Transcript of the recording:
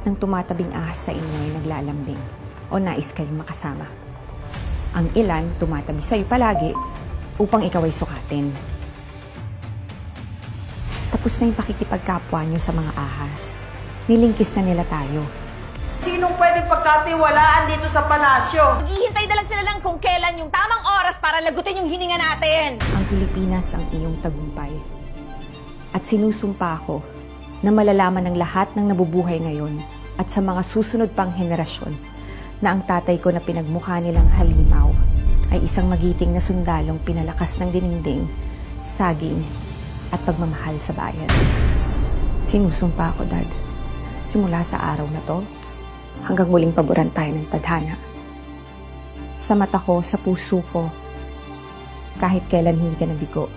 lahat ng tumatabing ahas sa inyo ay naglalambing o nais kayong makasama. Ang ilan tumatabi sa'yo palagi upang ikaw ay sukatin. Tapos na yung pakikipagkapwa nyo sa mga ahas. Nilingkis na nila tayo. Sinong pwedeng pagkatiwalaan dito sa palasyo? Maghihintay na lang sila ng kung kailan yung tamang oras para lagutin yung hininga natin. Ang Pilipinas ang iyong tagumpay. At sinusumpa ko na malalaman ng lahat ng nabubuhay ngayon at sa mga susunod pang henerasyon na ang tatay ko na pinagmukha nilang halimaw ay isang magiting na sundalong pinalakas ng dininding, saging at pagmamahal sa bayan. Sinusumpa ko, Dad. Simula sa araw na to, hanggang muling paboran tayo ng tadhana. Sa mata ko, sa puso ko, kahit kailan hindi ka nabigo.